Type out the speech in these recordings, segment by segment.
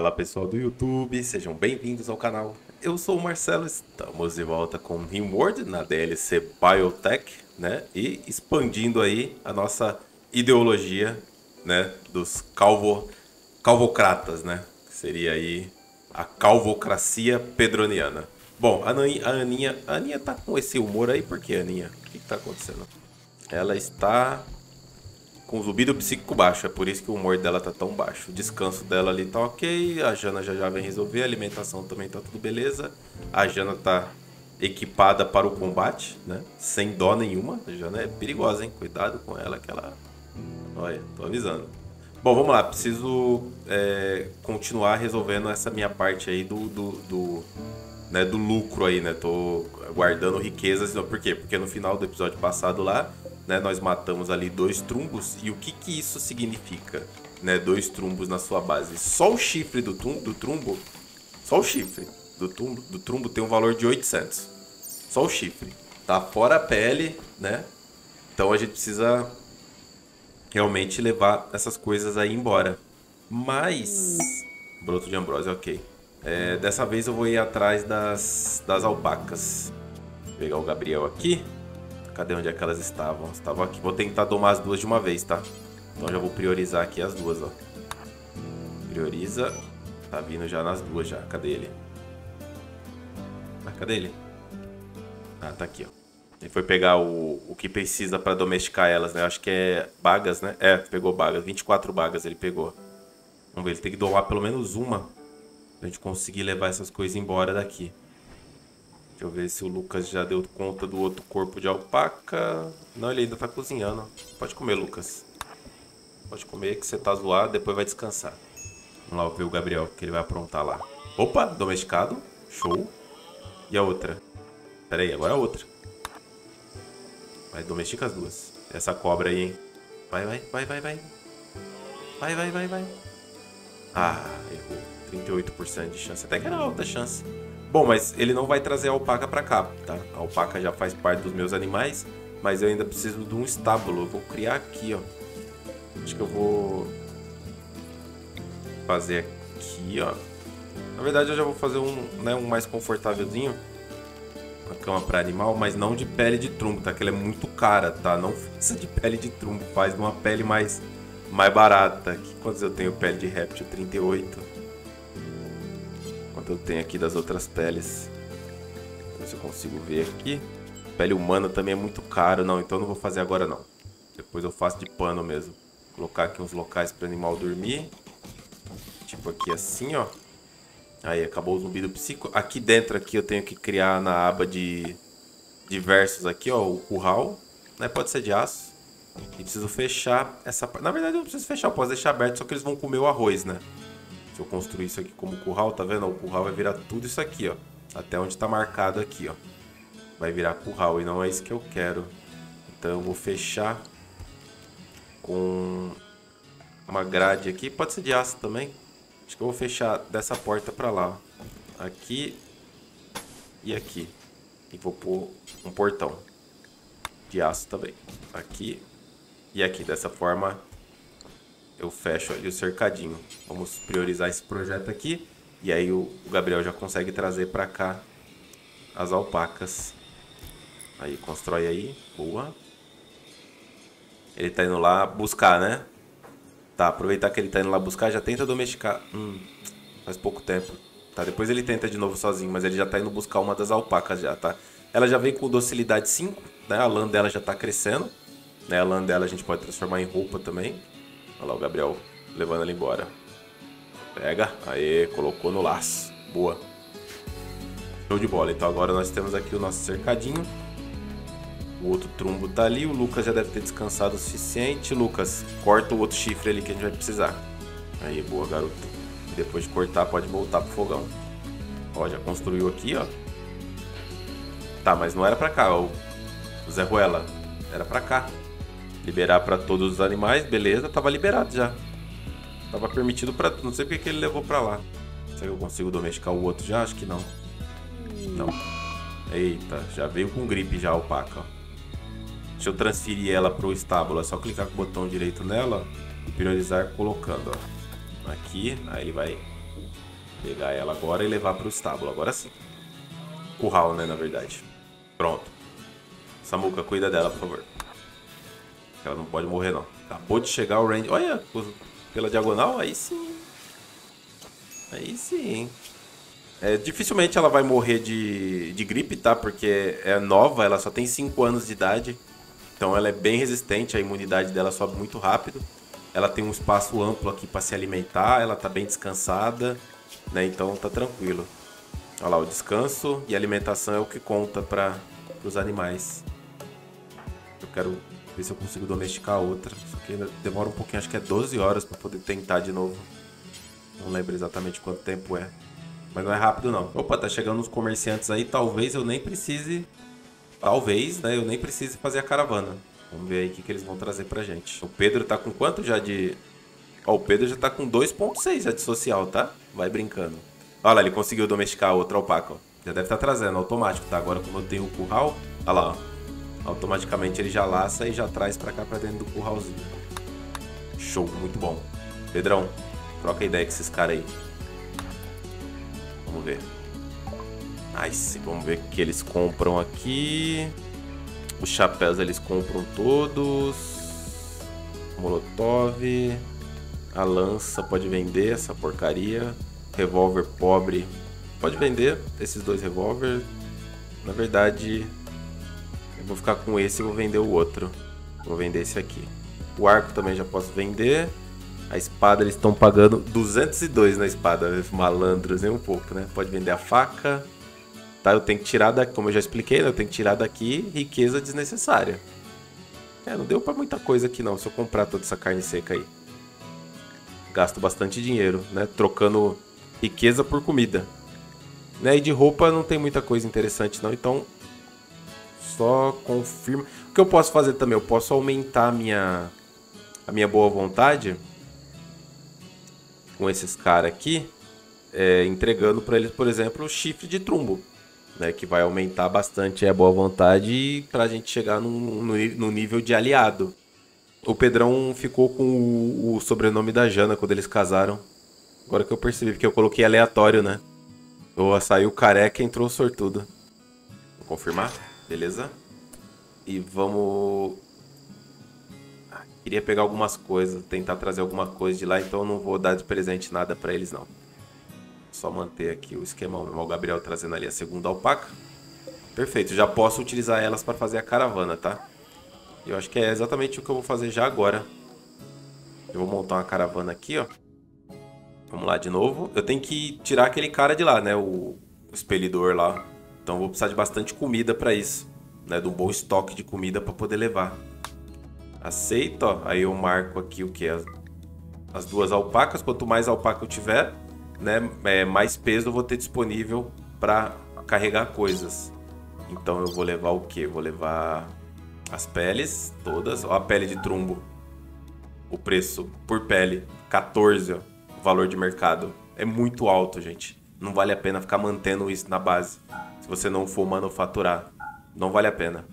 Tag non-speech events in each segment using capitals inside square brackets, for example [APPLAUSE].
Fala pessoal do YouTube, sejam bem-vindos ao canal. Eu sou o Marcelo, estamos de volta com Rimworld na DLC Biotech, né? E expandindo aí a nossa ideologia, né? Dos calvo, calvocratas, né? Que seria aí a calvocracia pedroniana. Bom, a Aninha, a Aninha, a Aninha tá com esse humor aí, por que Aninha? O que, que tá acontecendo? Ela está com zumbido psíquico baixo, é por isso que o humor dela tá tão baixo. O descanso dela ali tá ok, a Jana já já vem resolver, a alimentação também tá tudo beleza. A Jana tá equipada para o combate, né? Sem dó nenhuma. A Jana é perigosa, hein? Cuidado com ela que ela... Olha, tô avisando. Bom, vamos lá. Preciso é, continuar resolvendo essa minha parte aí do, do, do, né, do lucro aí, né? Tô guardando riquezas. Por quê? Porque no final do episódio passado lá né, nós matamos ali dois trumbos. E o que, que isso significa? Né, dois trumbos na sua base. Só o chifre do, tum, do trumbo, só o chifre do trumbo, do trumbo tem um valor de 800. Só o chifre. Tá fora a pele, né? Então a gente precisa realmente levar essas coisas aí embora. Mas. Broto de ambrose, ok. É, dessa vez eu vou ir atrás das, das alpacas. Vou pegar o Gabriel aqui. Cadê onde é que elas estavam? Estavam aqui. Vou tentar domar as duas de uma vez, tá? Então já vou priorizar aqui as duas, ó. Prioriza. Tá vindo já nas duas já. Cadê ele? Ah, cadê ele? Ah, tá aqui, ó. Ele foi pegar o, o que precisa para domesticar elas, né? Acho que é bagas, né? É, pegou bagas. 24 bagas ele pegou. Vamos ver, ele tem que domar pelo menos uma. Pra gente conseguir levar essas coisas embora daqui. Deixa eu ver se o Lucas já deu conta do outro corpo de alpaca. Não, ele ainda tá cozinhando. Pode comer, Lucas. Pode comer que você tá zoado, depois vai descansar. Vamos lá ver o Gabriel, que ele vai aprontar lá. Opa, domesticado. Show. E a outra? Pera aí, agora a outra. Vai, domestica as duas. Essa cobra aí, hein? Vai, vai, vai, vai, vai. Vai, vai, vai, vai. Ah, errou. 38% de chance. Até que era alta chance. Bom, mas ele não vai trazer a alpaca para cá, tá? A alpaca já faz parte dos meus animais, mas eu ainda preciso de um estábulo. Eu vou criar aqui, ó. Acho que eu vou fazer aqui, ó. Na verdade, eu já vou fazer um, né, um mais confortávelzinho. Uma cama para animal, mas não de pele de trumbo, tá? Que ela é muito cara, tá? Não faça de pele de trumbo, faz uma pele mais, mais barata. Quantos eu tenho pele de réptil? 38 quanto eu tenho aqui das outras peles. Ver se eu consigo ver aqui. Pele humana também é muito caro. Não, então não vou fazer agora não. Depois eu faço de pano mesmo. Vou colocar aqui uns locais para animal dormir. Tipo aqui assim, ó. Aí, acabou o zumbido psico. Aqui dentro aqui eu tenho que criar na aba de diversos aqui, ó, o curral. Né? Pode ser de aço. E preciso fechar essa parte. Na verdade eu não preciso fechar, eu posso deixar aberto, só que eles vão comer o arroz, né? Se eu construir isso aqui como curral, tá vendo? O curral vai virar tudo isso aqui, ó. Até onde tá marcado aqui, ó. Vai virar curral e não é isso que eu quero. Então eu vou fechar com uma grade aqui. Pode ser de aço também. Acho que eu vou fechar dessa porta pra lá. Ó. Aqui e aqui. E vou pôr um portão de aço também. Aqui e aqui. Dessa forma eu fecho ali o cercadinho. Vamos priorizar esse projeto aqui. E aí o, Gabriel já consegue trazer para cá as alpacas. Aí, constrói aí. Boa. Ele tá indo lá buscar, né? Tá, aproveitar que ele tá indo lá buscar, já tenta domesticar. Hum, faz pouco tempo. Tá, depois ele tenta de novo sozinho, mas ele já tá indo buscar uma das alpacas já, tá? Ela já vem com docilidade 5, né? A lã dela já tá crescendo. Né? A lã dela a gente pode transformar em roupa também. Olha lá o Gabriel levando ela embora. Pega. Aê, colocou no laço. Boa. Show de bola. Então agora nós temos aqui o nosso cercadinho. O outro trumbo tá ali. O Lucas já deve ter descansado o suficiente. Lucas, corta o outro chifre ali que a gente vai precisar. Aí, boa, garoto. Depois de cortar, pode voltar pro fogão. Ó, já construiu aqui, ó. Tá, mas não era pra cá, ó. O Zé Ruela. Era pra cá. Liberar para todos os animais, beleza, tava liberado já. Tava permitido para, não sei porque que ele levou para lá. Será que eu consigo domesticar o outro já? Acho que não. Não. Eita, já veio com gripe já a alpaca. Deixa eu transferir ela pro estábulo, é só clicar com o botão direito nela e priorizar colocando, ó. Aqui, aí ele vai Pegar ela agora e levar pro estábulo. Agora sim. Curral, né, na verdade. Pronto. Samuca, cuida dela, por favor. Ela não pode morrer, não. Acabou de chegar o range. Olha, pela diagonal, aí sim. Aí sim. É, dificilmente ela vai morrer de, de gripe, tá? Porque é nova, ela só tem 5 anos de idade. Então ela é bem resistente, a imunidade dela sobe muito rápido. Ela tem um espaço amplo aqui para se alimentar, ela tá bem descansada, né? Então tá tranquilo. Olha lá, o descanso e alimentação é o que conta para os animais. Eu quero ver se eu consigo domesticar outra. Só que demora um pouquinho, acho que é 12 horas para poder tentar de novo. Não lembro exatamente quanto tempo é. Mas não é rápido não. Opa, tá chegando uns comerciantes aí. Talvez eu nem precise... Talvez, né? Eu nem precise fazer a caravana. Vamos ver aí o que, que eles vão trazer pra gente. O Pedro tá com quanto já de... Ó, o Pedro já tá com 2.6 já de social, tá? Vai brincando. Olha lá, ele conseguiu domesticar outra alpaca, ó. Já deve estar tá trazendo, automático, tá? Agora como eu tenho o curral... Olha lá, ó automaticamente ele já laça e já traz para cá para dentro do curralzinho. Show, muito bom. Pedrão, troca ideia com esses caras aí. Vamos ver. Nice, vamos ver o que eles compram aqui. Os chapéus eles compram todos. Molotov. A lança pode vender essa porcaria. Revólver pobre. Pode vender esses dois revólver. Na verdade, Vou ficar com esse e vou vender o outro. Vou vender esse aqui. O arco também já posso vender. A espada eles estão pagando 202 na espada. Malandros, nem um pouco, né? Pode vender a faca. Tá, eu tenho que tirar daqui, como eu já expliquei, né? eu tenho que tirar daqui riqueza desnecessária. É, não deu para muita coisa aqui não, se eu comprar toda essa carne seca aí. Gasto bastante dinheiro, né? Trocando riqueza por comida. Né? E de roupa não tem muita coisa interessante não, então só confirma. O que eu posso fazer também? Eu posso aumentar a minha, a minha boa vontade com esses caras aqui, é, entregando para eles, por exemplo, o chifre de trumbo. Né, que vai aumentar bastante a boa vontade para a gente chegar no, no, nível de aliado. O Pedrão ficou com o, o, sobrenome da Jana quando eles casaram. Agora que eu percebi, porque eu coloquei aleatório, né? Ou saiu careca e entrou sortudo. Vou confirmar? Beleza? E vamos... Ah, queria pegar algumas coisas, tentar trazer alguma coisa de lá, então não vou dar de presente nada pra eles não. Só manter aqui o esquema, o Gabriel trazendo ali a segunda alpaca. Perfeito, já posso utilizar elas para fazer a caravana, tá? Eu acho que é exatamente o que eu vou fazer já agora. Eu vou montar uma caravana aqui, ó. Vamos lá de novo. Eu tenho que tirar aquele cara de lá, né? O, o expelidor lá. Então vou precisar de bastante comida para isso, né? De um bom estoque de comida para poder levar. Aceito, ó. Aí eu marco aqui o que? As, as duas alpacas. Quanto mais alpaca eu tiver, né? É, mais peso eu vou ter disponível para carregar coisas. Então eu vou levar o que? Vou levar as peles todas. Ó, a pele de trumbo. O preço por pele, 14, ó, o valor de mercado. É muito alto, gente. Não vale a pena ficar mantendo isso na base você não for manufaturar. Não vale a pena.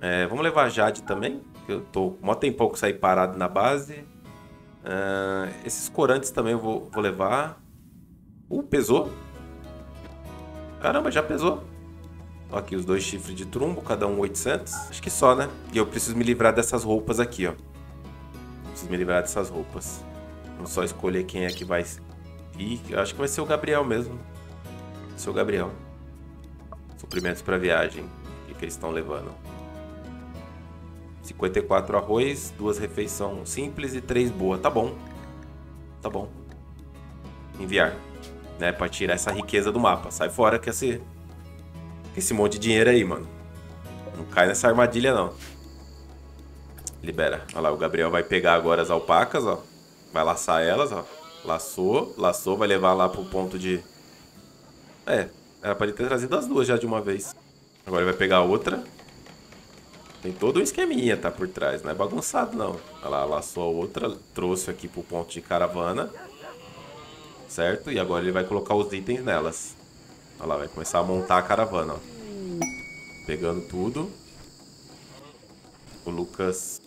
É, vamos levar a Jade também. Eu tô mó tempão que sair parado na base. Uh, esses corantes também eu vou, vou levar. Uh, pesou. Caramba, já pesou. Aqui os dois chifres de trumbo, cada um 800. Acho que só, né? E eu preciso me livrar dessas roupas aqui, ó. Preciso me livrar dessas roupas. Vamos só escolher quem é que vai... Ih, acho que vai ser o Gabriel mesmo. Vai ser o Gabriel. Suprimentos para viagem. O que, que eles estão levando? 54 arroz, duas refeições simples e três boas. Tá bom. Tá bom. Enviar. Né? Pra tirar essa riqueza do mapa. Sai fora que esse, esse monte de dinheiro aí, mano. Não cai nessa armadilha, não. Libera. Olha lá, o Gabriel vai pegar agora as alpacas, ó. Vai laçar elas, ó. Laçou, laçou, vai levar lá pro ponto de... É, era pra ele ter trazido as duas já de uma vez. Agora ele vai pegar outra. Tem todo um esqueminha, tá, por trás. Não é bagunçado, não. Olha lá, laçou a outra, trouxe aqui pro ponto de caravana. Certo? E agora ele vai colocar os itens nelas. Olha lá, vai começar a montar a caravana, ó. Pegando tudo. O Lucas...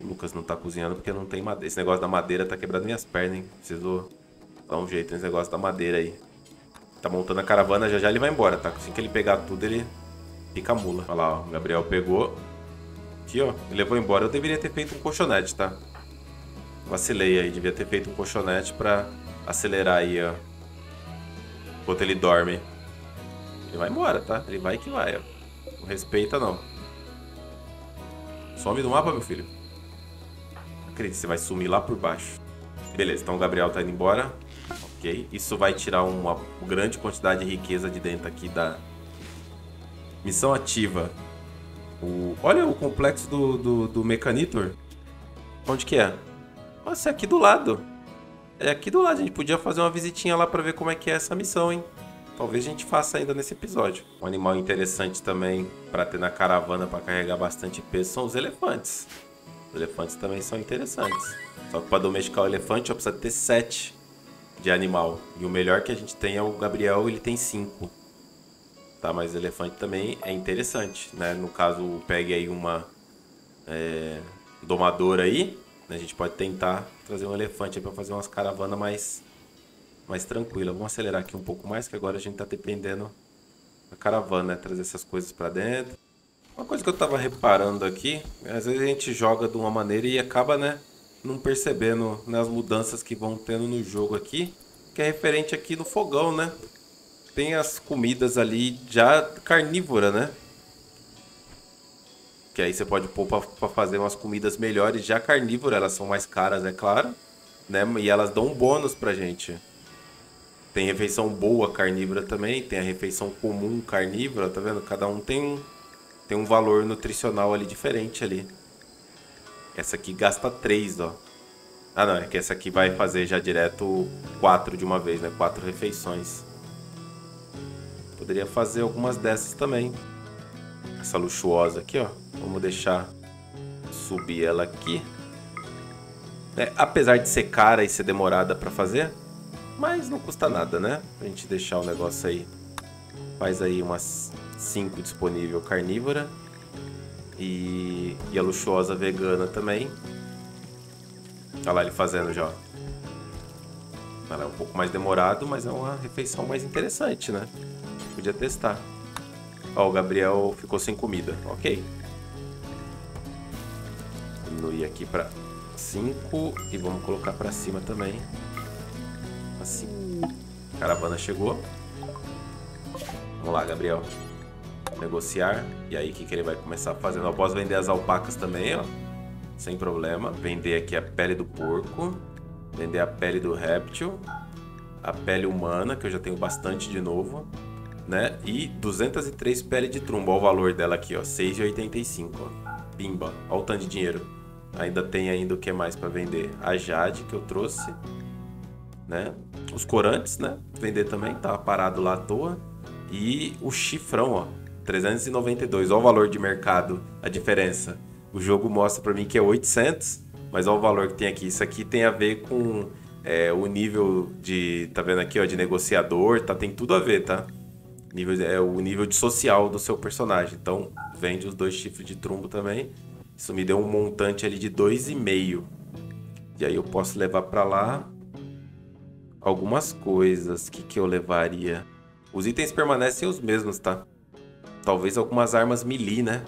O Lucas não tá cozinhando porque não tem madeira. Esse negócio da madeira tá quebrando minhas pernas, hein? Preciso Dá um jeito nesse negócio da madeira aí. Tá montando a caravana, já já ele vai embora, tá? Assim que ele pegar tudo, ele fica mula. Olha lá, ó. O Gabriel pegou. Aqui, ó. Ele levou embora. Eu deveria ter feito um colchonete, tá? Vacilei aí. Devia ter feito um colchonete pra acelerar aí, ó. Enquanto ele dorme. Ele vai embora, tá? Ele vai que vai, ó. Não respeita, não. Some do mapa, meu filho. Acredito, você vai sumir lá por baixo. Beleza, então o Gabriel tá indo embora. Ok. Isso vai tirar uma grande quantidade de riqueza de dentro aqui da missão ativa. O... Olha o complexo do, do, do Mechanitor. Onde que é? Nossa, é aqui do lado. É aqui do lado. A gente podia fazer uma visitinha lá pra ver como é que é essa missão, hein? Talvez a gente faça ainda nesse episódio. Um animal interessante também para ter na caravana para carregar bastante peso são os elefantes. Os elefantes também são interessantes. Só que para domesticar o elefante, eu preciso ter 7 de animal. E o melhor que a gente tem é o Gabriel, ele tem 5. Tá, mas elefante também é interessante, né? No caso, pegue aí uma é, domadora aí, né? a gente pode tentar trazer um elefante para fazer umas caravanas mais, mais tranquilas. Vamos acelerar aqui um pouco mais, que agora a gente está dependendo da caravana, né? Trazer essas coisas para dentro. Uma coisa que eu estava reparando aqui, às vezes a gente joga de uma maneira e acaba, né? Não percebendo né, as mudanças que vão tendo no jogo aqui, que é referente aqui no fogão, né? Tem as comidas ali já carnívora, né? Que aí você pode pôr para fazer umas comidas melhores já carnívora, elas são mais caras, é claro, né? E elas dão um bônus pra gente. Tem refeição boa carnívora também, tem a refeição comum carnívora, tá vendo? Cada um tem um, tem um valor nutricional ali diferente ali. Essa aqui gasta 3, ó. Ah, não, é que essa aqui vai fazer já direto 4 de uma vez, né? 4 refeições. Poderia fazer algumas dessas também. Essa luxuosa aqui, ó. Vamos deixar subir ela aqui. É, apesar de ser cara e ser demorada para fazer, mas não custa nada, né? Pra gente deixar o negócio aí. Faz aí umas 5 disponível carnívora. E, e a luxuosa vegana também. Olha lá ele fazendo já. Ela é um pouco mais demorado, mas é uma refeição mais interessante, né? Podia testar. Ó, o Gabriel ficou sem comida. Ok. Diminuir aqui para 5 e vamos colocar para cima também. Assim. Caravana chegou. Vamos lá, Gabriel negociar. E aí, o que, que ele vai começar fazendo? Eu posso vender as alpacas também, ó. Sem problema. Vender aqui a pele do porco. Vender a pele do réptil. A pele humana, que eu já tenho bastante de novo. Né? E 203 pele de trumbo. Olha o valor dela aqui, ó. 6,85, ó. Pimba. Olha o tanto de dinheiro. Ainda tem ainda o que mais para vender? A Jade, que eu trouxe. Né? Os corantes, né? Vender também, tava parado lá à toa. E o chifrão, ó. 392. Olha o valor de mercado, a diferença. O jogo mostra para mim que é 800, mas olha o valor que tem aqui. Isso aqui tem a ver com é, o nível de, tá vendo aqui, ó, de negociador, tá? Tem tudo a ver, tá? Nível, é o nível de social do seu personagem. Então, vende os dois chifres de trumbo também. Isso me deu um montante ali de 2,5. E aí eu posso levar para lá algumas coisas. O que, que eu levaria? Os itens permanecem os mesmos, tá? Talvez algumas armas melee, né?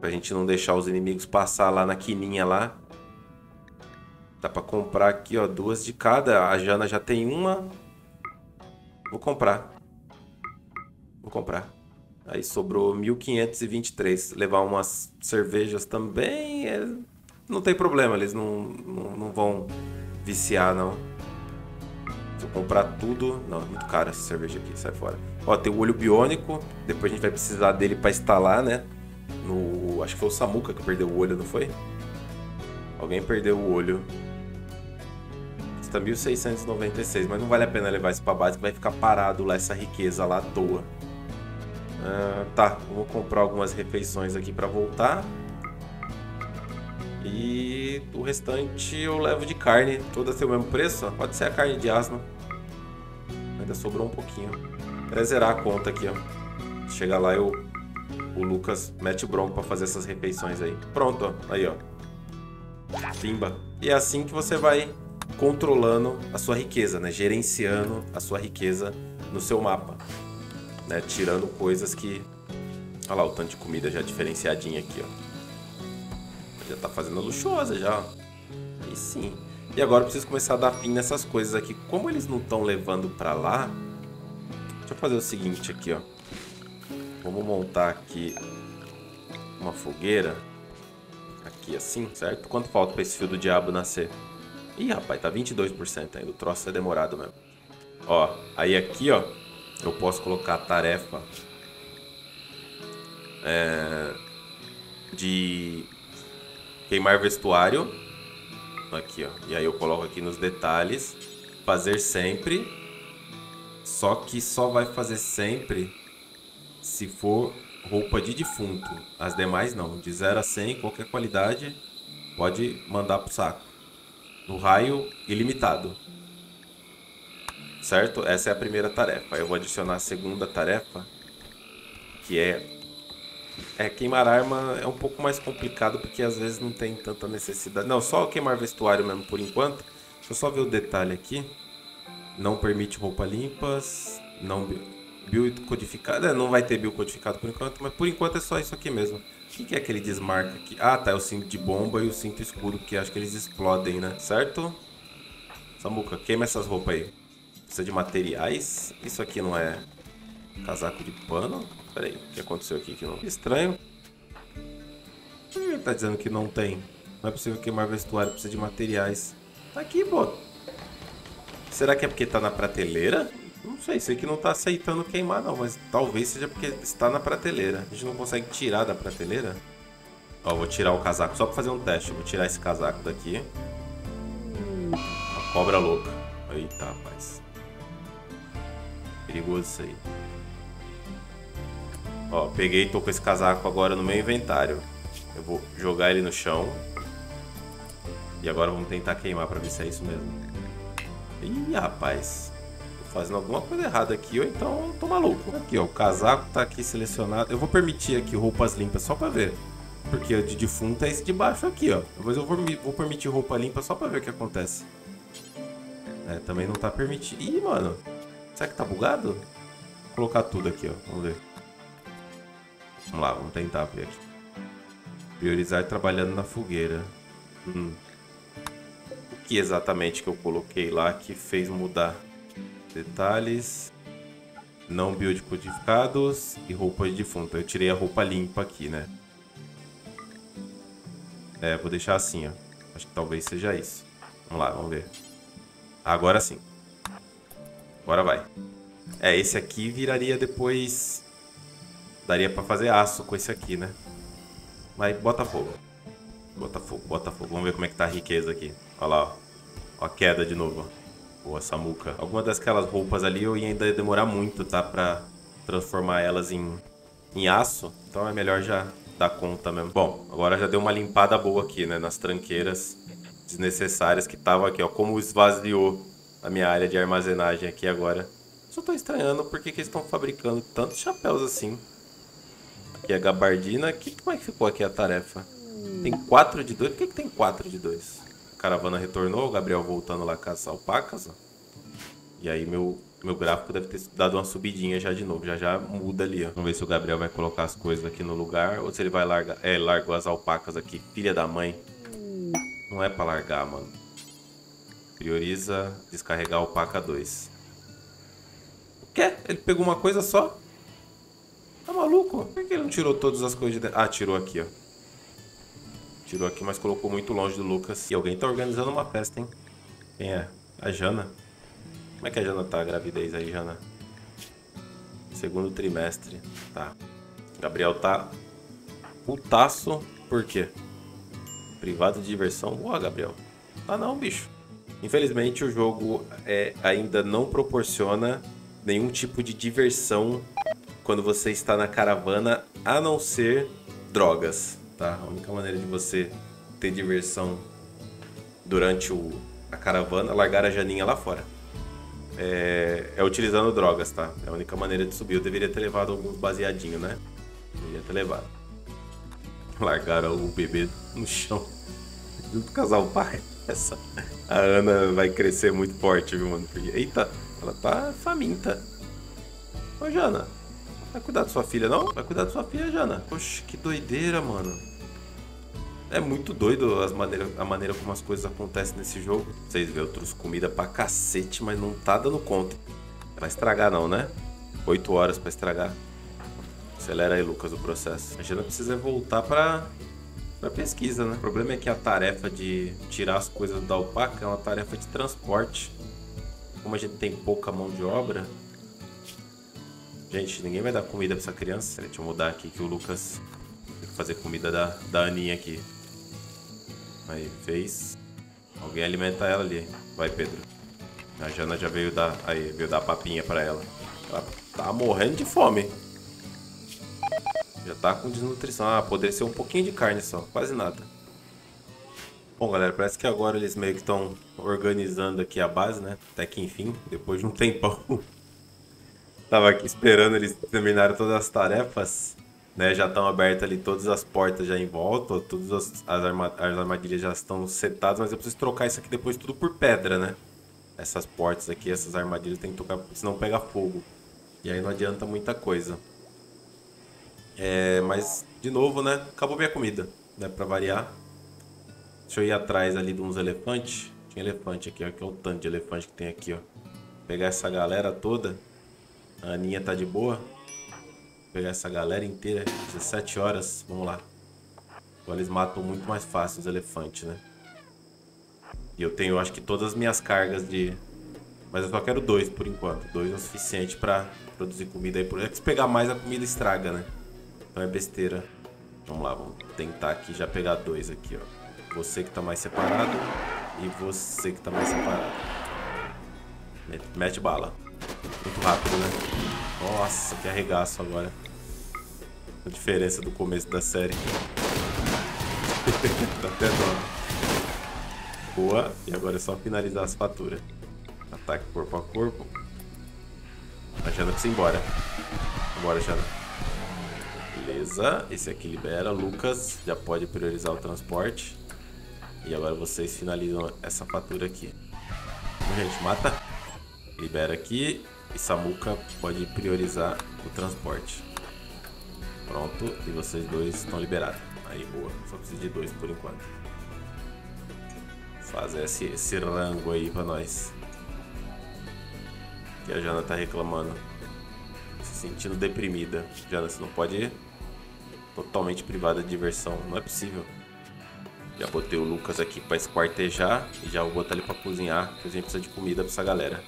Pra gente não deixar os inimigos passar lá na quininha lá. Dá pra comprar aqui, ó, duas de cada. A Jana já tem uma. Vou comprar. Vou comprar. Aí sobrou 1523. Levar umas cervejas também. É... Não tem problema, eles não, não, não vão viciar, não. Se eu comprar tudo. Não, é muito caro essa cerveja aqui, sai fora. Ó, tem o olho biônico. Depois a gente vai precisar dele para instalar, né? No. Acho que foi o Samuka que perdeu o olho, não foi? Alguém perdeu o olho. Custa 1696, mas não vale a pena levar isso pra base, que vai ficar parado lá, essa riqueza lá à toa. Ah, tá, vou comprar algumas refeições aqui para voltar. E o restante eu levo de carne. Todas têm o mesmo preço? Pode ser a carne de asno. Ainda sobrou um pouquinho. É zerar a conta aqui, ó. Chega lá eu, o Lucas mete o bronco para fazer essas refeições aí. Pronto, ó. Aí, ó. Pimba. E é assim que você vai controlando a sua riqueza, né? Gerenciando a sua riqueza no seu mapa, né? Tirando coisas que... Olha lá o tanto de comida já diferenciadinha aqui, ó. Já tá fazendo luxuosa já, E sim. E agora eu preciso começar a dar fim nessas coisas aqui. Como eles não estão levando pra lá... Fazer o seguinte aqui, ó. Vamos montar aqui uma fogueira. Aqui assim, certo? Quanto falta pra esse fio do diabo nascer? Ih, rapaz, tá 22% ainda. O troço é demorado mesmo. Ó, aí aqui, ó, eu posso colocar a tarefa é, de queimar vestuário. Aqui, ó. E aí eu coloco aqui nos detalhes. Fazer sempre. Só que só vai fazer sempre se for roupa de defunto. As demais não. De 0 a 100, qualquer qualidade, pode mandar pro saco. No raio ilimitado. Certo? Essa é a primeira tarefa. Eu vou adicionar a segunda tarefa, que é é, queimar arma é um pouco mais complicado porque às vezes não tem tanta necessidade. Não, só queimar vestuário mesmo por enquanto. Deixa eu só ver o detalhe aqui. Não permite roupa limpas, não build codificado. É, não vai ter build codificado por enquanto, mas por enquanto é só isso aqui mesmo. O que, que é aquele desmarca aqui? Ah, tá, é o cinto de bomba e o cinto escuro, que acho que eles explodem, né? Certo? Samuca, queima essas roupas aí. Precisa de materiais. Isso aqui não é casaco de pano? Pera aí, o que aconteceu aqui que não... Estranho. Por que ele tá dizendo que não tem? Não é possível queimar vestuário, precisa de materiais. Tá aqui, pô. Será que é porque tá na prateleira? Não sei, sei que não tá aceitando queimar não, mas talvez seja porque está na prateleira. A gente não consegue tirar da prateleira. Ó, vou tirar o casaco só pra fazer um teste. Vou tirar esse casaco daqui. A cobra louca. Eita, rapaz. Perigoso isso aí. Ó, peguei tô com esse casaco agora no meu inventário. Eu vou jogar ele no chão. E agora vamos tentar queimar pra ver se é isso mesmo. Ih, rapaz fazendo alguma coisa errada aqui, ou então tô maluco. Aqui, ó, o casaco tá aqui selecionado. Eu vou permitir aqui roupas limpas só pra ver. Porque o de defunto é esse de baixo aqui, ó. Depois eu vou, vou permitir roupa limpa só pra ver o que acontece. É, também não tá permitido. Ih, mano. Será que tá bugado? Vou colocar tudo aqui, ó. Vamos ver. Vamos lá, vamos tentar ver aqui. Priorizar trabalhando na fogueira. Hum. Que exatamente que eu coloquei lá que fez mudar? Detalhes. Não build codificados e roupa de defunto. Eu tirei a roupa limpa aqui, né? É, vou deixar assim, ó. Acho que talvez seja isso. Vamos lá, vamos ver. Agora sim. Agora vai. É, esse aqui viraria depois... Daria pra fazer aço com esse aqui, né? Mas bota fogo. Bota fogo, bota fogo. Vamos ver como é que tá a riqueza aqui. Olha lá, ó. Ó a queda de novo, ó. Boa, Samuca. Alguma daquelas roupas ali eu ia ainda demorar muito, tá? Pra transformar elas em, em aço. Então é melhor já dar conta mesmo. Bom, agora já deu uma limpada boa aqui, né? Nas tranqueiras desnecessárias que estavam aqui, ó. Como esvaziou a minha área de armazenagem aqui agora. Só tô estranhando porque que eles estão fabricando tantos chapéus assim. Aqui a gabardina. Que, como é que ficou aqui a tarefa? Tem 4 de 2? Por que, que tem 4 de 2? caravana retornou, o Gabriel voltando lá as alpacas. Ó. E aí meu, meu gráfico deve ter dado uma subidinha já de novo. Já já muda ali, ó. Vamos ver se o Gabriel vai colocar as coisas aqui no lugar ou se ele vai largar... É, largou as alpacas aqui. Filha da mãe. Não é pra largar, mano. Prioriza descarregar alpaca 2. O quê? Ele pegou uma coisa só? Tá maluco? Por que ele não tirou todas as coisas de dentro? Ah, tirou aqui, ó. Tirou aqui, mas colocou muito longe do Lucas. E alguém tá organizando uma festa, hein? Quem é? A Jana. Como é que a Jana tá, a gravidez aí, Jana? Segundo trimestre. Tá. Gabriel tá putaço. Por quê? Privado de diversão. Boa, Gabriel. Ah, não, bicho. Infelizmente, o jogo é, ainda não proporciona nenhum tipo de diversão quando você está na caravana, a não ser drogas tá? A única maneira de você ter diversão durante o, a caravana é largar a Janinha lá fora. É, é, utilizando drogas, tá? É a única maneira de subir. Eu deveria ter levado alguns baseadinhos, né? Deveria ter levado. Largaram o bebê no chão. Junto com casal pai. Essa, a Ana vai crescer muito forte, viu, mano? Porque, eita, ela tá faminta. Ô, Jana, vai cuidar da sua filha, não? Vai cuidar da sua filha, Jana. Poxa, que doideira, mano. É muito doido as maneira, a maneira como as coisas acontecem nesse jogo. Vocês vê, eu trouxe comida pra cacete, mas não tá dando conta. Vai estragar não, né? Oito horas pra estragar. Acelera aí, Lucas, o processo. A Jana precisa voltar pra para pesquisa, né? O problema é que a tarefa de tirar as coisas da alpaca é uma tarefa de transporte. Como a gente tem pouca mão de obra, gente, ninguém vai dar comida para essa criança. Deixa eu mudar aqui que o Lucas tem que fazer comida da, da Aninha aqui. Aí fez. Alguém alimenta ela ali. Vai, Pedro. A Jana já veio dar, aí, veio dar papinha para ela. Ela tá morrendo de fome. Já tá com desnutrição. Ah, poderia ser um pouquinho de carne só, quase nada. Bom, galera, parece que agora eles meio que estão organizando aqui a base, né? Até que enfim, depois de um tempão. [LAUGHS] Tava aqui esperando eles terminarem todas as tarefas. Né? Já estão abertas ali todas as portas já em volta. Todas as, as, as armadilhas já estão setadas, mas eu preciso trocar isso aqui depois tudo por pedra, né? Essas portas aqui, essas armadilhas tem que trocar, senão pega fogo. E aí não adianta muita coisa. É, mas, de novo, né? Acabou minha comida, né? Pra variar. Deixa eu ir atrás ali de uns elefantes. Tinha elefante aqui, ó. Que é o tanto de elefante que tem aqui, ó. Pegar essa galera toda. A Aninha tá de boa. Pegar essa galera inteira. 17 horas. Vamos lá. Agora eles matam muito mais fácil os elefantes, né? E eu tenho, acho que todas as minhas cargas de... Mas eu só quero dois por enquanto. Dois é o suficiente pra produzir comida aí. É que se pegar mais a comida estraga, né? Então é besteira. Vamos lá, vamos tentar aqui já pegar dois aqui, ó. Você que tá mais separado e você que tá mais separado. Mete bala. Muito rápido, né? Nossa, que arregaço agora. A diferença do começo da série. [LAUGHS] tá até dó. Boa. E agora é só finalizar as faturas. Ataque corpo a corpo. A Jana precisa ir embora. Bora, Jana. Beleza, esse aqui libera. Lucas já pode priorizar o transporte. E agora vocês finalizam essa fatura aqui. gente, mata. Libera aqui. E Samuka pode priorizar o transporte. Pronto, e vocês dois estão liberados. Aí, boa. Só preciso de dois por enquanto. Fazer esse, esse rango aí pra nós. Que a Jana tá reclamando. Se sentindo deprimida. Jana, você não pode ir? totalmente privada de diversão. Não é possível. Já botei o Lucas aqui para esquartejar e já vou botar ele para cozinhar, porque a gente precisa de comida para essa galera.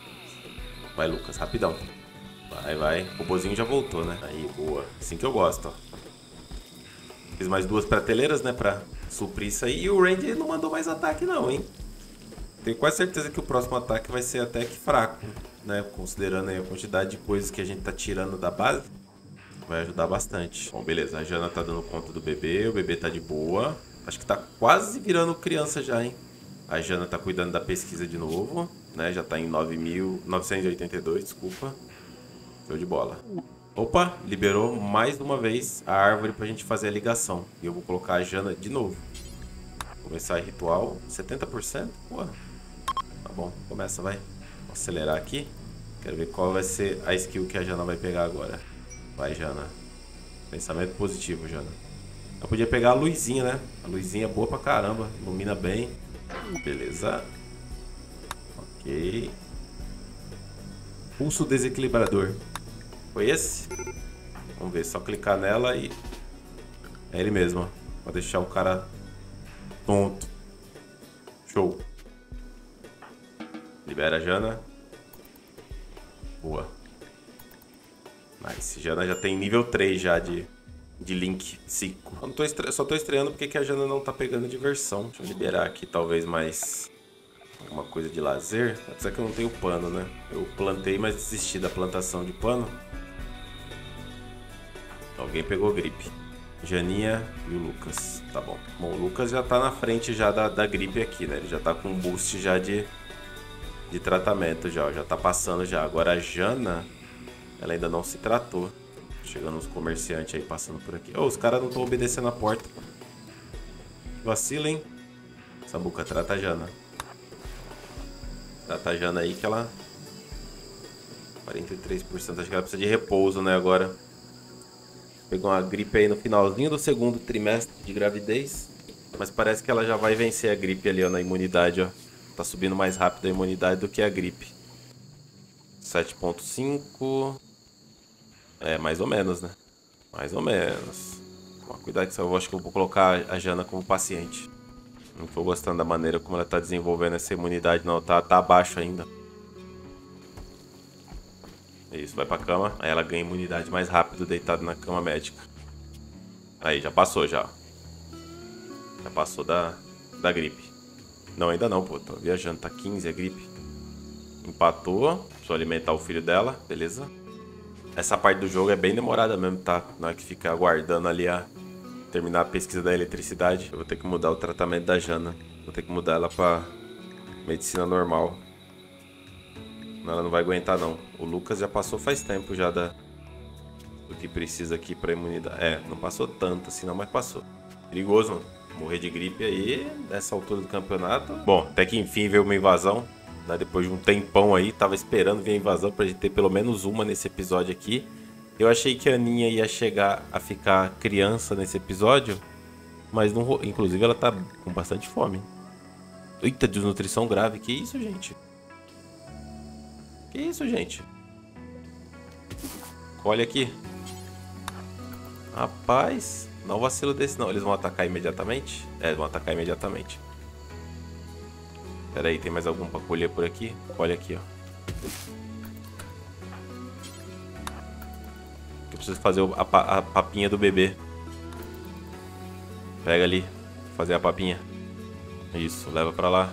Vai, Lucas, rapidão. Vai, vai. O bozinho já voltou, né? Aí, boa. Assim que eu gosto, ó. Fiz mais duas prateleiras, né, pra suprir isso aí. E o Randy não mandou mais ataque não, hein? Tenho quase certeza que o próximo ataque vai ser até que fraco, né? Considerando aí a quantidade de coisas que a gente tá tirando da base. Vai ajudar bastante. Bom, beleza. A Jana tá dando conta do bebê. O bebê tá de boa. Acho que tá quase virando criança já, hein? A Jana tá cuidando da pesquisa de novo, né? Já tá em 9.982, desculpa. Show de bola. Opa, liberou mais uma vez a árvore pra gente fazer a ligação. E eu vou colocar a Jana de novo. Começar ritual. 70%? Pô. Tá bom, começa, vai. Vou acelerar aqui. Quero ver qual vai ser a skill que a Jana vai pegar agora. Vai, Jana. Pensamento positivo, Jana. Eu podia pegar a luzinha, né? A luzinha é boa pra caramba. Ilumina bem. Beleza. Ok. Pulso desequilibrador. Foi esse? Vamos ver, só clicar nela e... É ele mesmo, Pra deixar o cara tonto. Show. Libera a Jana. Boa. Nice. Jana já tem nível 3 já de, de Link 5. Eu tô estre... Só tô estreando porque a Jana não tá pegando diversão. Deixa eu liberar aqui talvez mais alguma coisa de lazer. Apesar que eu não tenho pano, né? Eu plantei, mas desisti da plantação de pano. Alguém pegou gripe. Janinha e o Lucas. Tá bom. Bom, o Lucas já tá na frente já da, da gripe aqui, né? Ele já tá com um boost já de, de tratamento já. Já tá passando já. Agora a Jana ela ainda não se tratou. Chegando uns comerciantes aí passando por aqui. Oh, os caras não estão obedecendo a porta. Vacila, hein? Sabuca, trata a Jana. Da Tajana aí que ela... 43%, acho que ela precisa de repouso, né, agora. Pegou uma gripe aí no finalzinho do segundo trimestre de gravidez. Mas parece que ela já vai vencer a gripe ali, ó, na imunidade, ó. Tá subindo mais rápido a imunidade do que a gripe. 7.5... É, mais ou menos, né? Mais ou menos. Cuidado que eu acho que eu vou colocar a Jana como paciente. Não tô gostando da maneira como ela tá desenvolvendo essa imunidade, não. Tá, tá abaixo ainda. Isso, vai pra cama. Aí ela ganha imunidade mais rápido deitado na cama médica. Aí, já passou já. Já passou da, da gripe. Não, ainda não, pô. Tô viajando. Tá 15 a gripe. Empatou. Preciso alimentar o filho dela. Beleza. Essa parte do jogo é bem demorada mesmo, tá? Na hora que fica aguardando ali a terminar a pesquisa da eletricidade. Eu vou ter que mudar o tratamento da Jana. Vou ter que mudar ela pra medicina normal. Ela não vai aguentar não. O Lucas já passou faz tempo já da do que precisa aqui pra imunidade. É, não passou tanto assim não, mas passou. Perigoso, mano. Morrer de gripe aí nessa altura do campeonato. Bom, até que enfim veio uma invasão. Né? Depois de um tempão aí, tava esperando vir a invasão pra gente ter pelo menos uma nesse episódio aqui. Eu achei que a Aninha ia chegar a ficar criança nesse episódio, mas não, inclusive ela tá com bastante fome. Eita, desnutrição grave. Que isso, gente? Que isso, gente? Olha aqui. Rapaz, não vacilo desse não. Eles vão atacar imediatamente? É, vão atacar imediatamente. Pera aí, tem mais algum pra colher por aqui? Olha aqui, ó. Eu preciso fazer a, a papinha do bebê. Pega ali. Fazer a papinha. Isso, leva pra lá.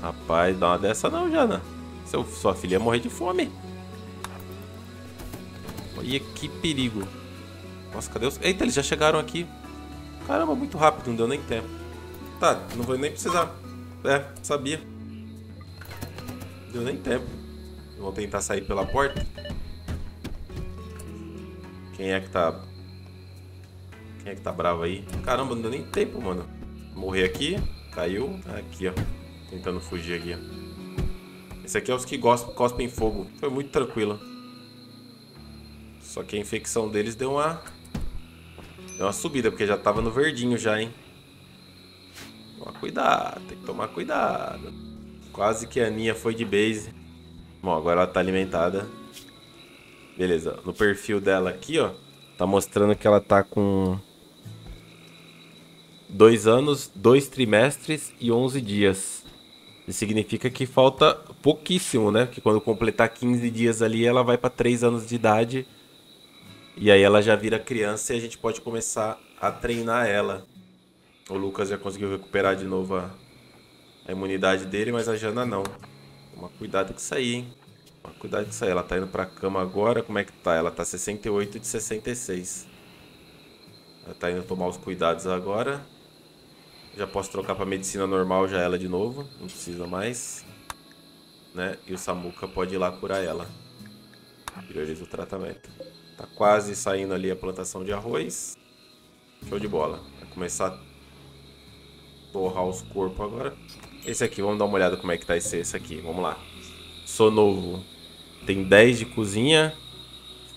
Rapaz, dá uma dessa não, Jana. Seu, sua filha ia morrer de fome. Olha que perigo. Nossa, cadê os... Eita, eles já chegaram aqui. Caramba, muito rápido, não deu nem tempo. Tá, não vou nem precisar. É, sabia. Não deu nem tempo. Vou tentar sair pela porta. Quem é que tá... Quem é que tá bravo aí? Caramba, não deu nem tempo, mano. Morrer aqui. Caiu. Aqui, ó. Tentando fugir aqui, ó. Esse aqui é os que cospem fogo. Foi muito tranquilo. Só que a infecção deles deu uma... Deu uma subida, porque já tava no verdinho já, hein? Toma cuidado, tem que tomar cuidado. Quase que a Aninha foi de base. Bom, agora ela tá alimentada. Beleza, no perfil dela aqui, ó, tá mostrando que ela tá com dois anos, dois trimestres e 11 dias. Isso significa que falta pouquíssimo, né? Que quando completar 15 dias ali, ela vai para 3 anos de idade. E aí ela já vira criança e a gente pode começar a treinar ela. O Lucas já conseguiu recuperar de novo a, a imunidade dele, mas a Jana não. Toma cuidado com isso aí, hein? Cuidado com isso aí. Ela tá indo pra cama agora. Como é que tá? Ela tá 68 de 66. Ela tá indo tomar os cuidados agora. Já posso trocar pra medicina normal já ela de novo. Não precisa mais. Né? E o Samuka pode ir lá curar ela. Prioriza o tratamento. Tá quase saindo ali a plantação de arroz. Show de bola. Vai começar a torrar os corpos agora. Esse aqui, vamos dar uma olhada como é que tá esse, esse aqui. Vamos lá. Sou novo. Tem 10 de cozinha,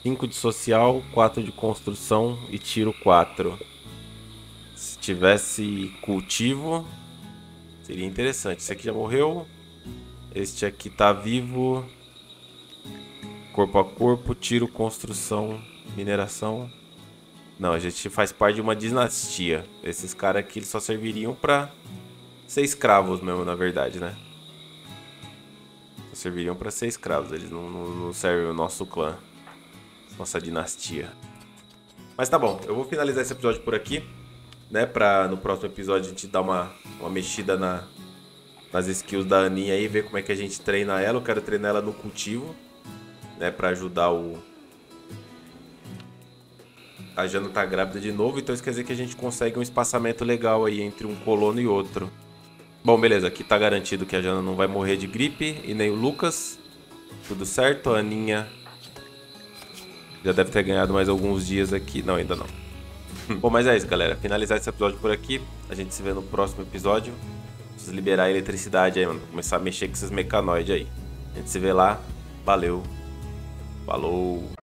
5 de social, 4 de construção e tiro 4. Se tivesse cultivo, seria interessante. Esse aqui já morreu. Este aqui tá vivo corpo a corpo, tiro, construção, mineração. Não, a gente faz parte de uma dinastia. Esses caras aqui só serviriam pra ser escravos mesmo, na verdade, né? Serviriam pra ser escravos. Eles não, não, não servem o nosso clã. Nossa dinastia. Mas tá bom, eu vou finalizar esse episódio por aqui. Né, pra no próximo episódio a gente dar uma, uma mexida na, nas skills da Aninha aí, ver como é que a gente treina ela. Eu quero treinar ela no cultivo né, para ajudar o a Jana tá grávida de novo, então isso quer dizer que a gente consegue um espaçamento legal aí entre um colono e outro. Bom, beleza, aqui tá garantido que a Jana não vai morrer de gripe e nem o Lucas. Tudo certo, a Aninha já deve ter ganhado mais alguns dias aqui. Não, ainda não. [LAUGHS] Bom, mas é isso, galera. Finalizar esse episódio por aqui. A gente se vê no próximo episódio. Preciso liberar a eletricidade aí, mano. Começar a mexer com esses mecanoides aí. A gente se vê lá. Valeu. Falou.